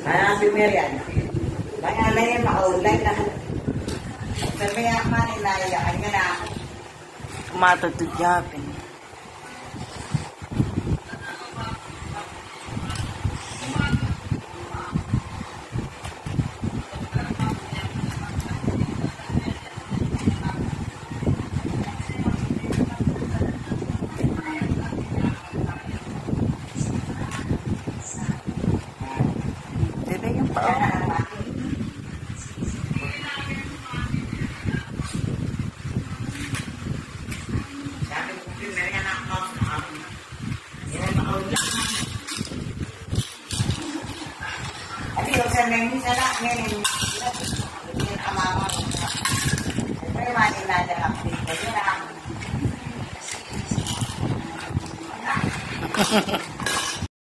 Parang si Miriam. Bangalay ang makaulay na. Sabi ang maninaya, kanya na. Matatudyapin. Matatudyapin. Dito yung paa. Sabi ko, si Miriam ako. Yan ang maulay. At yung sa nang isa na, ngayon,